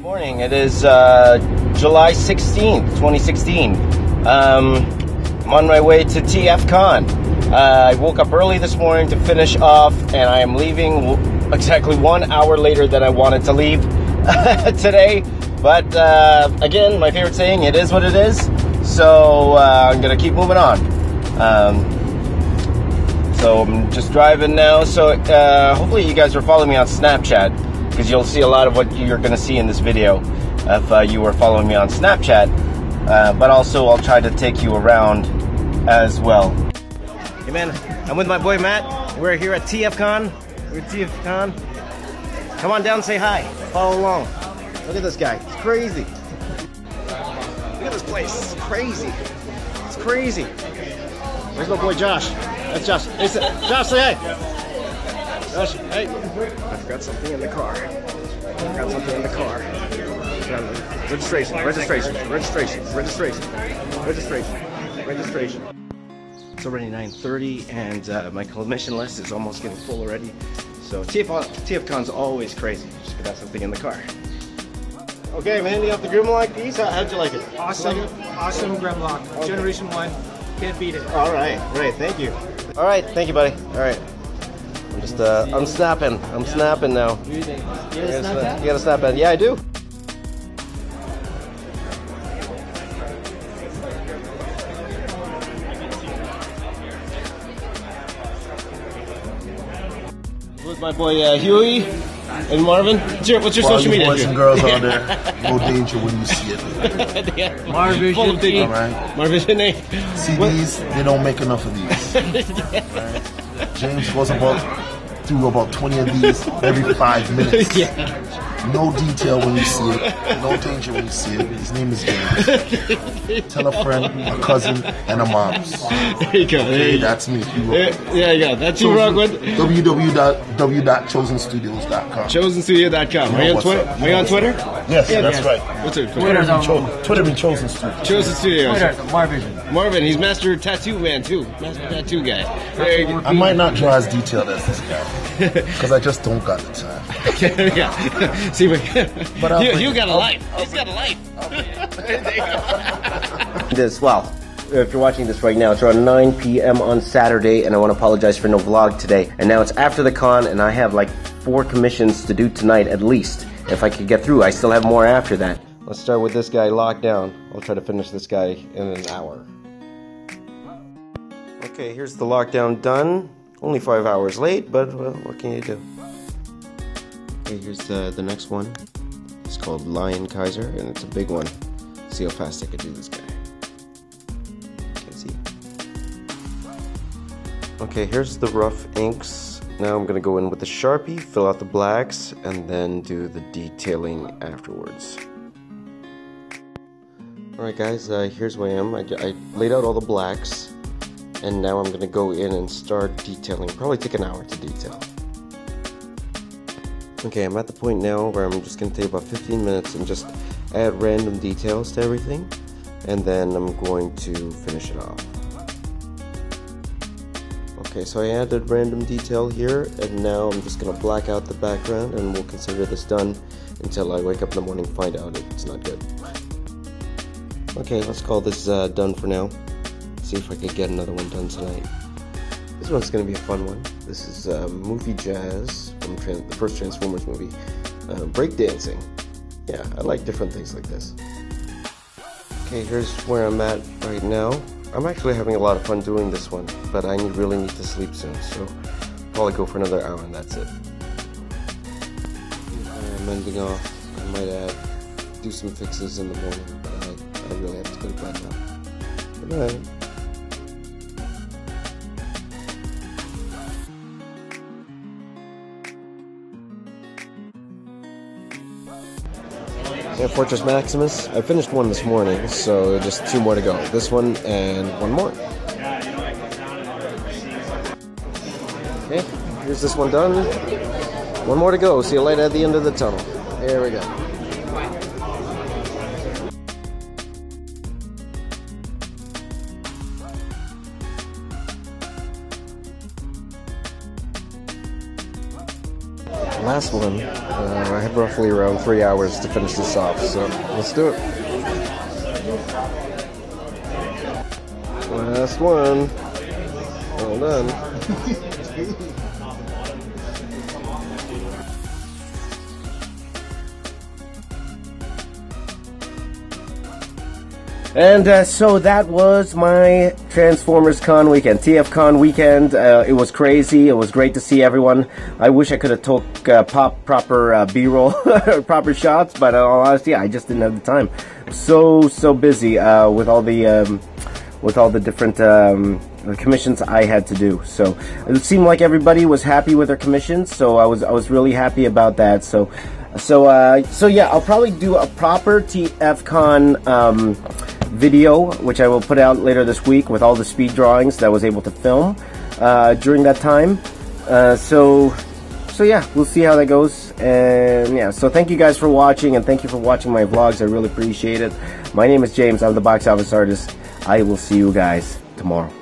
morning. It is uh, July 16th, 2016. Um, I'm on my way to TFCon. Uh, I woke up early this morning to finish off, and I am leaving exactly one hour later than I wanted to leave today. But uh, again, my favorite saying, it is what it is. So uh, I'm going to keep moving on. Um, so I'm just driving now. So uh, hopefully you guys are following me on Snapchat because you'll see a lot of what you're going to see in this video if uh, you were following me on Snapchat. Uh, but also, I'll try to take you around as well. Hey man, I'm with my boy Matt. We're here at TFCon. We're at TFCon. Come on down, say hi. Follow along. Look at this guy. It's crazy. Look at this place. It's crazy. It's crazy. Where's my boy Josh? That's Josh. Josh, say hey. Josh, hey. I forgot something in the car. I forgot something in the car. Registration, registration, registration, registration, registration, registration. It's already 9.30 and uh, my commission list is almost getting full already. So TF, TFCon's always crazy. Just forgot something in the car. Okay, I'm handing out the Grimlock piece. How, how'd you like it? Awesome, Like it? awesome Grimlock. Generation 1. Can't beat it. All right, great, thank you. All right, thank you, buddy. All right. I'm just, uh, I'm snapping. I'm snapping now. You gotta snap, you gotta snap at? Yeah, I do. With my boy uh, Huey and Marvin. What's your, what's your For social you media? boys and girls out there, no danger when you see it. Marvision. Full of All right. Marvision, eh? CDs, they don't make enough of these. Right? James goes about through about 20 of these every five minutes. yeah. No detail when you see it. No danger when you see it. His name is James. Tell a friend, a cousin, and a mom. There you go. There Hey, you that's me. You Yeah, yeah, yeah. That's you, rock with. www.chosenstudios.com. ChosenStudio.com. Are you on Twitter? Are you on Twitter? Yes, that's right. What's it? Twitter Twitter. be, cho- Twitter be Chosen Studios. Chosen Studios. Marvision. Marvin, he's master tattoo man too. Master tattoo guy. There you go. I might not draw as detailed as this guy because I just don't got the time. yeah. See, but, But I'll you, you got a I'll- life. He's got a life. this well. If you're watching this right now, it's around 9 p.m. on Saturday, and I want to apologize for no vlog today. And now it's after the con, and I have like four commissions to do tonight at least. If I could get through, I still have more after that. Let's start with this guy Lockdown. I'll try to finish this guy in an hour. Okay, here's the Lockdown done. Only five hours late, but well, what can you do? Okay, here's the, the next one. It's called Liokaiser, and it's a big one. See how fast I can do this guy. Can't see. Okay, here's the rough inks. Now I'm gonna go in with the Sharpie, fill out the blacks, and then do the detailing afterwards. Alright guys, uh, here's where I am. I, I laid out all the blacks, and now I'm gonna go in and start detailing. Probably take an hour to detail. Okay, I'm at the point now where I'm just going to take about 15 minutes and just add random details to everything, and then I'm going to finish it off. Okay, so I added random detail here, and now I'm just going to black out the background, and we'll consider this done until I wake up in the morning and find out it's not good. Okay, let's call this uh, done for now. See if I can get another one done tonight. This one's going to be a fun one. This is uh, movie jazz from the first Transformers movie. Uh, breakdancing. Yeah, I like different things like this. Okay, here's where I'm at right now. I'm actually having a lot of fun doing this one, but I really need to sleep soon, so probably go for another hour and that's it. I'm ending off. I might add, do some fixes in the morning, but I, I really have to go to bed now. Good night. Yeah, Fortress Maximus. I finished one this morning, so just two more to go. This one and one more. Okay, here's this one done. One more to go. See a light at the end of the tunnel. There we go. Last one. Uh, I have roughly around three hours to finish this off, so let's do it. Last one. Well done. And uh, so that was my Transformers Con weekend, TF Con weekend. Uh, it was crazy. It was great to see everyone. I wish I could have took uh, pop proper uh, B-roll, proper shots, but in all honesty, I just didn't have the time. So so busy uh, with all the um, with all the different um, commissions I had to do. So it seemed like everybody was happy with their commissions. So I was I was really happy about that. So so uh, so yeah, I'll probably do a proper TFCon um, video, which I will put out later this week with all the speed drawings that I was able to film uh, during that time. Uh, so so yeah, we'll see how that goes. And yeah, so thank you guys for watching, and thank you for watching my vlogs. I really appreciate it. My name is James. I'm the box office artist. I will see you guys tomorrow.